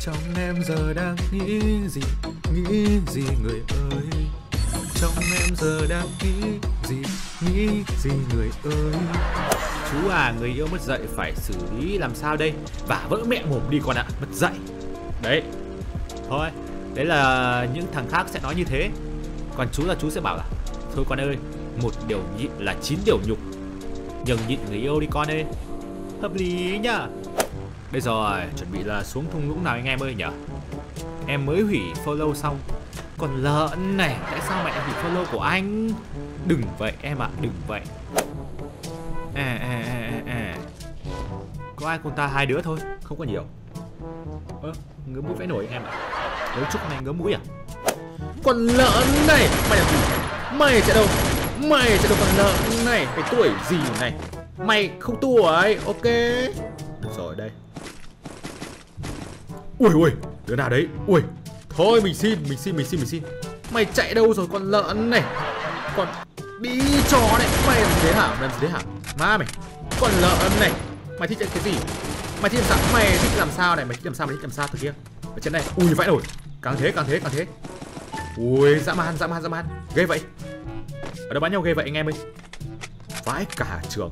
trong em giờ đang nghĩ gì nghĩ gì người ơi trong em giờ đang nghĩ gì nghĩ gì người ơi Chú à, người yêu mất dậy phải xử lý làm sao đây? Vả vỡ mẹ mồm đi con ạ, mất dậy. Đấy. Thôi, đấy là những thằng khác sẽ nói như thế. Còn chú là chú sẽ bảo là Thôi con ơi, một điều nhịn là chín điều nhục. Nhường nhịn người yêu đi con ơi. Hợp lý nhá bây giờ chuẩn bị là xuống thung lũng nào anh em ơi nhở? Em mới hủy follow xong. Còn lợn này, tại sao mẹ hủy follow của anh? Đừng vậy em ạ, đừng vậy. À, à, à, à. à. Có ai cùng ta hai đứa thôi, không có nhiều. Ơ, ngứa mũi vẽ nổi anh em ạ. Nấu chúc này ngứa mũi à? con lợn này mày là gì mày chạy đâu mày chạy đâu con lợn này cái tuổi gì này mày không tuổi à ok rồi đây ui ui, đứa nào đấy? Ui, thôi mình xin mình xin mình xin mình xin. Mày chạy đâu rồi con lợn này? Con bí chó này. Mày làm gì thế hả? Mày làm gì thế hả? Má mày, con lợn này. Mày thích chạy cái gì? Mày thích làm sao? Mày thích làm sao này? Mày thích làm sao? Mày thích làm sao? Từ kia. Ở trên này. Ui, vãi rồi càng thế càng thế càng thế. Ui, dã man dã man dã man. Ghê vậy. Ở đâu bắn nhau ghê vậy anh em ơi? Vãi cả trường.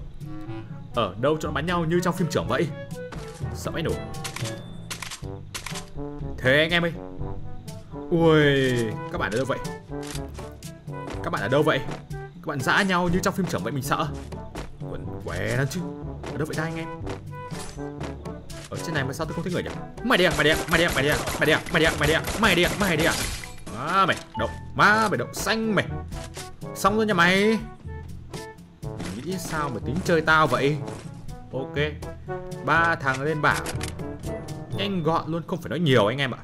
Ở đâu cho nó bắn nhau như trong phim trưởng vậy? Sợ vãi nổ thế anh em ơi. Ui các bạn ở đâu vậy? Các bạn ở đâu vậy? Các bạn dã nhau như trong phim trưởng vậy mình sợ. Quần què lắm chứ. Ở đâu vậy ta anh em? Ở trên này mà sao tôi không thấy người nhỉ? Mày đi à mày đi à mày đi à mày đi à mày đi à mày đi à mày đi à mày đi à mày đi à má mày động, má mày động xanh mày. Xong rồi nha Mày nghĩ sao mà tính chơi tao vậy? Ok ba thằng lên bảng nhanh gọn luôn không phải nói nhiều anh em ạ.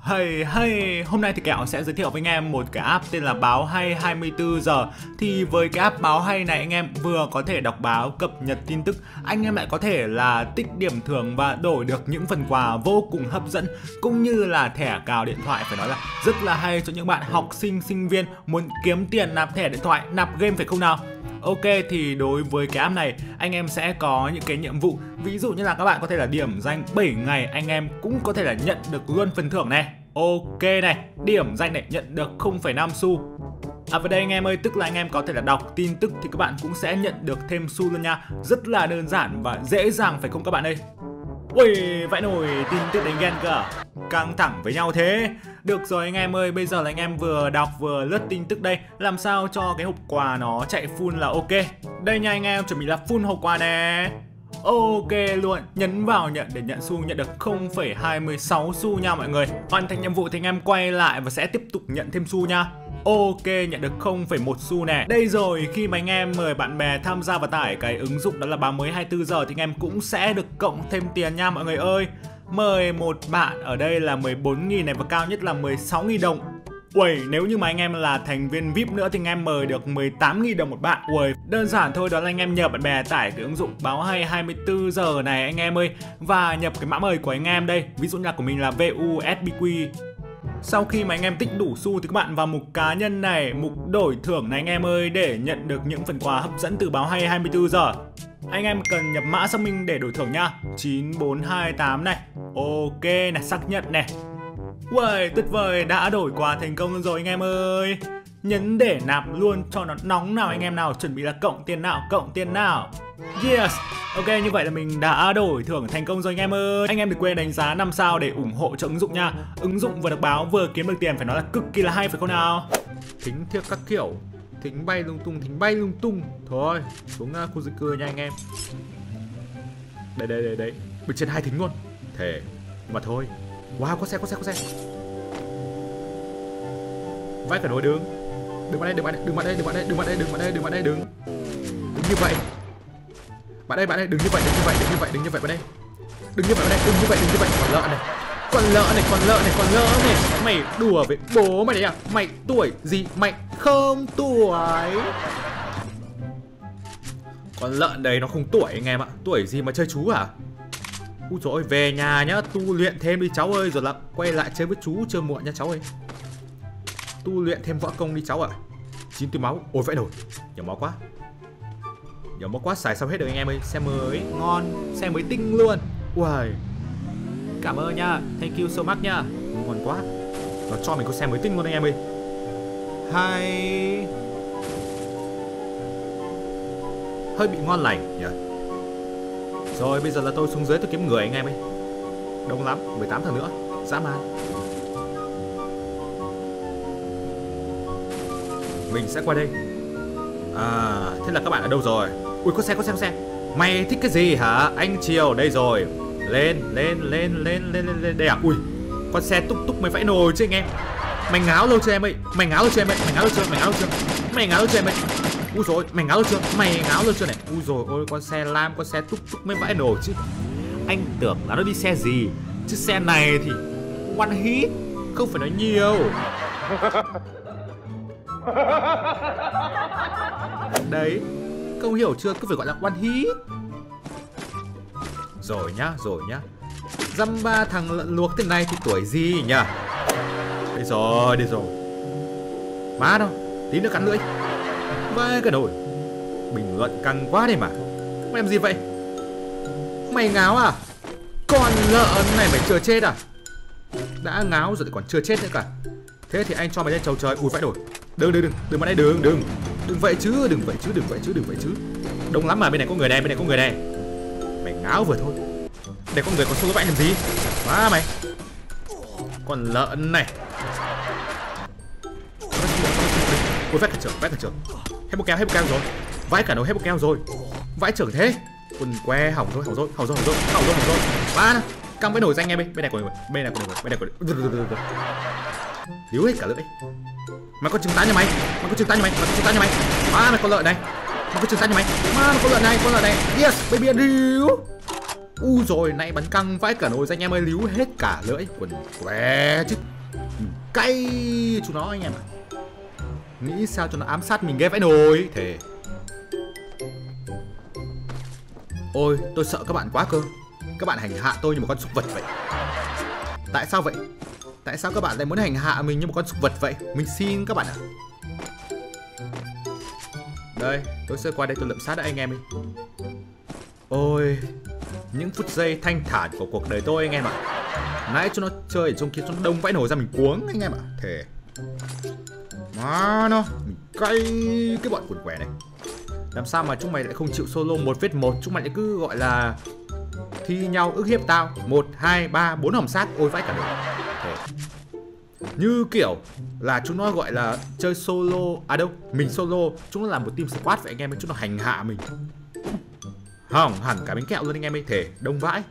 Hey hey, hôm nay thì Kẹo sẽ giới thiệu với anh em một cái app tên là Báo Hay 24 giờ. Thì với cái app Báo Hay này anh em vừa có thể đọc báo, cập nhật tin tức Anh em lại có thể là tích điểm thưởng và đổi được những phần quà vô cùng hấp dẫn Cũng như là thẻ cào điện thoại phải nói là rất là hay cho những bạn học sinh, sinh viên muốn kiếm tiền nạp thẻ điện thoại, nạp game phải không nào? Ok thì đối với cái app này anh em sẽ có những cái nhiệm vụ. Ví dụ như là các bạn có thể là điểm danh 7 ngày anh em cũng có thể là nhận được luôn phần thưởng này. Ok này, điểm danh này nhận được 0,5 xu. À và đây anh em ơi, tức là anh em có thể là đọc tin tức thì các bạn cũng sẽ nhận được thêm xu luôn nha. Rất là đơn giản và dễ dàng phải không các bạn ơi? Ui, vãi nồi, tin tức đánh ghen cơ à? Căng thẳng với nhau thế. Được rồi anh em ơi, bây giờ là anh em vừa đọc vừa lướt tin tức đây. Làm sao cho cái hộp quà nó chạy full là ok? Đây nha anh em, chuẩn bị là full hộp quà nè. Ok luôn, nhấn vào nhận để nhận xu nhận được 0,26 xu nha mọi người. Hoàn thành nhiệm vụ thì anh em quay lại và sẽ tiếp tục nhận thêm xu nha. Ok, nhận được 0,1 xu nè. Đây rồi, khi mà anh em mời bạn bè tham gia và tải cái ứng dụng đó là báo mới 24 giờ Thì anh em cũng sẽ được cộng thêm tiền nha mọi người ơi. Mời một bạn ở đây là 14.000 này và cao nhất là 16.000 đồng. Uầy, nếu như mà anh em là thành viên VIP nữa thì anh em mời được 18.000 đồng một bạn. Uầy, đơn giản thôi đó là anh em nhờ bạn bè tải cái ứng dụng báo hay 24 giờ này anh em ơi. Và nhập cái mã mời của anh em đây Ví dụ như là của mình là VUSBQ sau khi mà anh em tích đủ xu thì các bạn vào mục cá nhân này, mục đổi thưởng này anh em ơi để nhận được những phần quà hấp dẫn từ báo hay 24 giờ. Anh em cần nhập mã xác minh để đổi thưởng nha. 9428 này. Ok này xác nhận này. Uầy tuyệt vời đã đổi quà thành công rồi anh em ơi. Nhấn để nạp luôn cho nó nóng nào anh em nào Chuẩn bị là cộng tiền nào cộng tiền nào. Yes Ok như vậy là mình đã đổi thưởng thành công rồi anh em ơi Anh em đừng quên đánh giá 5 sao để ủng hộ cho ứng dụng nha Ứng dụng vừa được báo vừa kiếm được tiền phải nói là cực kỳ là hay phải không nào thính thiếc các kiểu thính bay lung tung thính bay lung tung thôi xuống khu dân cư nha anh em đây đây đây đây bên trên hai thính luôn Thề, mà thôi wow có xe có xe có xe vãi cả đôi đường đừng vào đây đừng vào đây đừng vào đây đừng vào đây đừng vào đây đừng vào đây đừng vào đây đừng như vậy bạn đây bạn đây đừng như vậy đừng như vậy đừng như vậy đừng như vậy bạn đây. Đừng như vậy bạn đây đừng như vậy đừng như vậy. Còn lợn này còn lợn này còn lợn này còn lợn này. Mày đùa với bố mày đấy à? Mày tuổi gì? Mày không tuổi. Con lợn đấy nó không tuổi anh em ạ. Tuổi gì mà chơi chú à Úi dồi ôi, về nhà nhá, tu luyện thêm đi cháu ơi. Rồi là quay lại chơi với chú chưa muộn nha cháu ơi. Tu luyện thêm võ công đi cháu ạ. À. Chín túi máu, ôi vãi nổi Nhiều máu quá. Nhiều máu quá, xài sao hết được anh em ơi Xe mới, ngon, xe mới tinh luôn. Uầy. Cảm ơn nha Thank you so much nha. Ngon quá. Nó cho mình con xe mới tinh luôn anh em ơi. Hay. Hơi bị ngon lành nhỉ? Rồi bây giờ là tôi xuống dưới tôi kiếm người anh em ơi. Đông lắm 18 thằng nữa. Dã man. Mình sẽ qua đây. À thế là các bạn ở đâu rồi Ui có xe có xe có xe. Mày thích cái gì hả? Anh Triều đây rồi. Lên lên lên lên lên lên, lên. Đây à? Ui con xe túc túc mới vãi nồi chứ anh em. Mày ngáo lâu chưa em ơi? Mày ngáo lâu chưa em ơi? Mày ngáo lâu chưa? Mày ngáo lâu chưa? Mày ngáo lâu chưa em ơi? Ui rồi mày ngáo lâu chưa? Mày ngáo lâu chưa này? Ui rồi ôi con xe lam con xe túc túc mới vãi nồi chứ. Anh tưởng là nó đi xe gì? Chứ xe này thì One hit Không phải nói nhiều. Đấy. Không hiểu chưa? Cứ phải gọi là one hit. Rồi nhá rồi nhá. Dăm ba thằng lợn luộc thế này thì tuổi gì nhỉ? Đây rồi đây rồi. Má đâu, Tí nữa cắn lưỡi. Vai cả nổi Bình luận căng quá đây mà. Mày làm gì vậy? Mày ngáo à? Con lợn này mày chưa chết à? Đã ngáo rồi thì còn chưa chết nữa cả. Thế thì anh cho mày lên chầu trời, Ui vãi đổi. Đừng đừng đừng Đừng mà đây đừng đừng Đừng vậy chứ Đừng vậy chứ Đừng vậy chứ Đừng vậy chứ. Đông lắm mà bên này có người này Bên này có người này Mày ngáo vừa thôi. Để có người còn xuống bạn làm gì? Quá mày. Con lợn này. Ôi vét thằng trưởng Vét thằng trưởng Hết một keo hết một keo rồi. Vãi cả đầu hết một keo rồi. Vãi trưởng thế. Quần que hỏng rồi hỏng rồi hỏng rồi hỏng rồi hỏng rồi hỏng rồi. Ba Căng với nổi danh em đi, Bên này có người Bên này có người Bên này có người. Líu hết cả lưỡi Mày có trứng tá nhà mày. Mày có trứng tá nhà mày. Mày có trứng tá nhà mày. Má mày con lợn này. Mày có trứng tá nhà mày. Má mày con lợn này Con lợn này. Yes baby liu, U rồi nãy bắn căng vãi cả nồi anh em ơi líu hết cả lưỡi. Quần què chứ. Cay chúng nó anh em ạ. Nghĩ sao cho nó ám sát mình ghê vãi nồi thế, Ôi tôi sợ các bạn quá cơ. Các bạn hành hạ tôi như một con súc vật vậy. Tại sao vậy? Tại sao các bạn lại muốn hành hạ mình như một con súc vật vậy? Mình xin các bạn ạ. À. Đây, tôi sẽ qua đây tôi lượm sát anh em đi Ôi, Những phút giây thanh thản của cuộc đời tôi anh em ạ. À. Nãy cho nó chơi ở trong kia cho nó đông vãi nổi ra mình cuống anh em ạ. À. Thề. Má nó, Mình cay cái bọn quần què này. Làm sao mà chúng mày lại không chịu solo một vết một? Chúng mày lại cứ gọi là Thi nhau ức hiếp tao. Một, hai, ba, bốn hòm sát, Ôi vãi cả đời như kiểu là chúng nó gọi là chơi solo à đâu, mình solo, chúng nó làm một team squad vậy anh em ấy, chúng nó hành hạ mình. Hỏng hẳn cả bánh kẹo luôn anh em ấy thể đông vãi.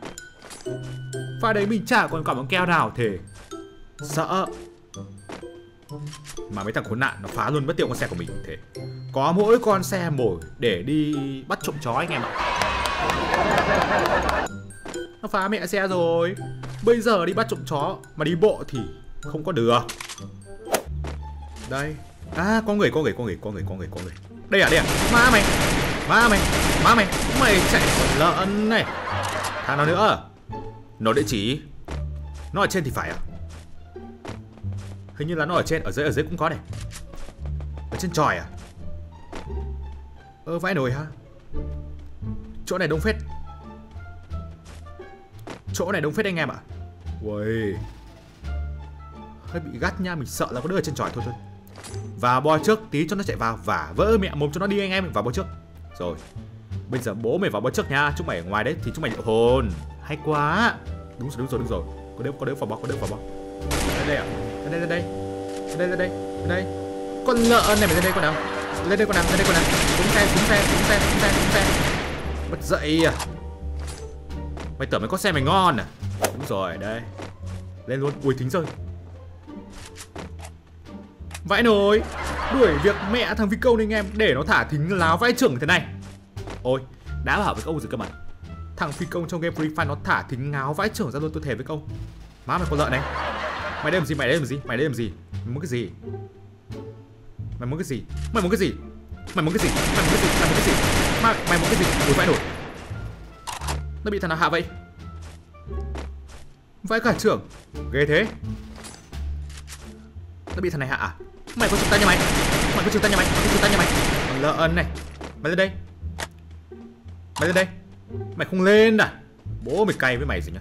Pha đấy mình chả còn cả bánh keo nào thể sợ. Mà mấy thằng khốn nạn, nó phá luôn mất tiêu con xe của mình thể có mỗi con xe mồi để đi bắt trộm chó anh em ạ. Nó phá mẹ xe rồi. Bây giờ đi bắt trộm chó, mà đi bộ thì không có được. Đây. À có người có người có người có người có người có người. Đây à đây à. Má mày. Má mày. Má mày. Mày chạy lợn này. Thằng nào nữa. Nó địa chỉ. Nó ở trên thì phải à? Hình như là nó ở trên, Ở dưới ở dưới cũng có này. Ở trên tròi à? Ơ, vãi nồi ha Chỗ này đông phết. Chỗ này đông phết anh em ạ. À? Uầy hơi bị gắt nha, mình sợ là có đứa ở trên tròi thôi thôi. Và bo trước, tí cho nó chạy vào và vỡ mẹ mồm cho nó đi anh em mình vào bo trước. Rồi, bây giờ bố mày vào bo trước nha, chúng mày ở ngoài đấy thì chúng mày liệu hồn. Hay quá. Đúng rồi đúng rồi đúng rồi. Có đứa có đứa vào bo có đứa vào bo đây đây à đây. Đây đây đây đây đây đây. Con lợn này mày lên đây con nào? Lên đây con nào lên đây con nào? Xuống xe xuống xe xuống xe xuống xe xuống xe. Mất dậy à. Mày tưởng mày có xe mày ngon à? Đúng rồi đây lên luôn. Ui, thính rồi Vãi nồi. Đuổi việc mẹ thằng phi công này anh em Để nó thả thính láo vãi trưởng thế này. Ôi đã bảo với ông rồi cơ mà. Thằng phi công trong game Free Fire nó thả thính ngáo vãi trưởng ra luôn tôi thề với công Má mày con lợn này Mày đây làm gì mày đây làm gì mày đây làm gì? Mày muốn cái gì? Mày muốn cái gì? Mày muốn cái gì? Mày muốn cái gì? Mày muốn cái gì? Mày muốn cái gì? Mày, mày muốn cái gì? Ui vãi nổi Nó bị thằng nào hạ vậy? Vãi cả trưởng. Ghê thế. Nó bị thằng này hạ à? Mày có chụp tay nha mày Mày có chụp tay nha mày Mày có chụp tay nha mày Còn lợn này Mày lên đây Mày lên đây Mày không lên à Bố mày cay với mày gì nhá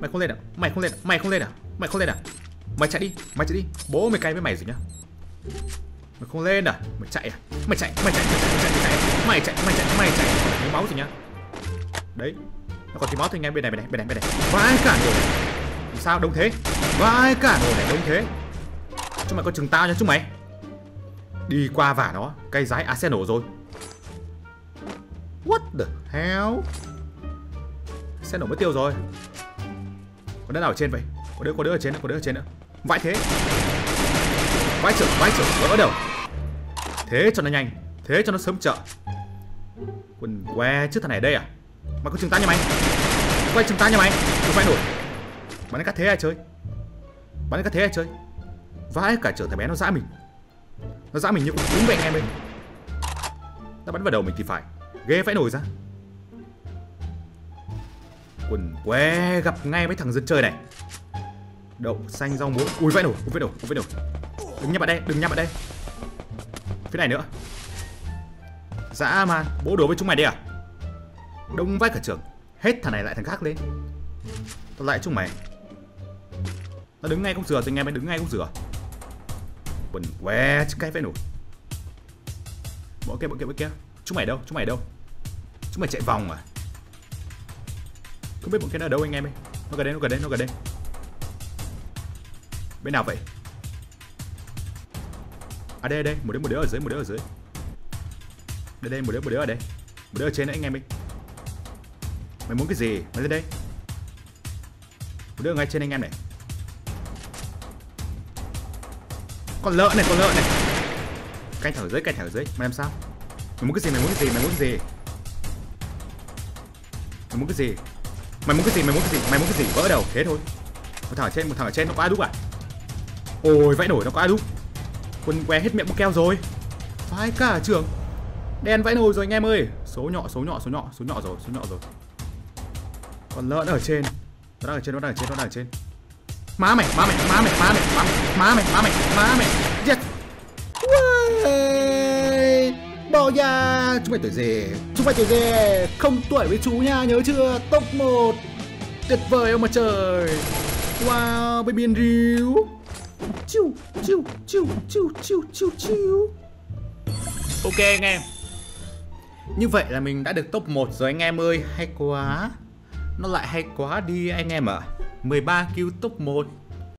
Mày không lên à? Mày không lên à? Mày không lên à? Mày không lên à? Mày chạy đi, mày chạy đi. Bố mày cay với mày gì nhá. Mày không lên à? Mày chạy à? Mày chạy, mày chạy, mày chạy, mày chạy, mày chạy. Mày chạy, mày chạy, mày chạy. Máu gì nhá. Đấy. Nó còn thiếu máu thôi anh em bên này bên này bên này bên này. Vãi cả rồi. Làm sao đông thế? Vãi cả rồi này đông thế. Chúng mày có chừng tao nha chúng mày. Đi qua vả nó, cây rái Arsenal rồi. What the hell? Arsenal mới tiêu rồi. Có đứa nào ở trên vậy? Có đứa có đứa ở trên nữa, có đứa ở trên nữa. Vãi thế. Vãi trưởng, vãi trưởng, vỡ đầu. Thế cho nó nhanh, thế cho nó sớm trợ. Quần que chứ thằng này ở đây à? Mày có chừng tao nha mày. Quay chừng tao nha mày. Đừng phải nổi. Bắn cắt thế ai chơi? Bắn cắt thế ai chơi? Vãi cả trưởng thằng bé nó dã mình. Nó dã mình như con cún vậy anh em ơi. Nó bắn vào đầu mình thì phải. Ghê phải nổi ra. Quần que gặp ngay mấy thằng dân chơi này. Đậu xanh rau muống. Ui vãi nổi ui vãi nổi ui vãi nổi Đừng nhắm vào đây, đừng nhắm vào đây. Phía này nữa. Dã man, bố đùa với chúng mày đi à? Đông vãi cả trường. Hết thằng này lại thằng khác lên. Tao lại chúng mày. Nó đứng ngay cũng rửa thì anh em đứng ngay cũng rửa. Quần què chứ cái phải nổi Bọn kia, bọn kia, bọn kia. Chúng mày đâu? Chúng mày đâu? Chúng mày chạy vòng à? Không biết bọn kia ở đâu anh em ơi Nó gần đây, nó gần đây, nó gần đây Bên nào vậy? À đây, đây, một đứa, một đứa ở dưới, một đứa ở dưới Đây, đây, một đứa, một đứa ở đây Một đứa ở trên đấy anh em ơi Mày muốn cái gì? Mày lên đây Một đứa ở ngay trên anh em này Con lợn này, con lợn này. Canh thẳng ở dưới, canh thẳng ở dưới. Mày làm sao? Mày muốn cái gì, mày muốn cái gì, mày muốn cái gì? Mày muốn cái gì? Mày muốn cái gì, mày muốn cái gì, mày muốn cái gì, vỡ đầu, thế thôi. Một thằng ở trên, một thằng ở trên, nó có ai đúc à? Ôi, vãi nổi, nó có ai đúc. Quân que hết miệng bốc keo rồi. Vãi cả trường. Đen vãi nồi rồi anh em ơi. Số nhỏ, số nhỏ, số nhỏ, số nhỏ rồi, số nhỏ rồi. Còn lợn ở trên. Nó đang ở trên, nó đang ở trên, nó đang ở trên. Má mày, má mày, má mày, má mày, má mày, má mày, má mày, má mày Yes. Uầy, Bỏ ra. Chúng mày tuổi gì Chúng mày tuổi gì Không tuổi với chú nha nhớ chưa? Top 1 Tuyệt vời ông mà trời. Wow baby and rìu Chiu chiu chiu chiu chiu chiu chiu. Ok anh em. Như vậy là mình đã được top 1 rồi anh em ơi. Hay quá. Nó lại hay quá đi anh em ạ à. 13 kill top 1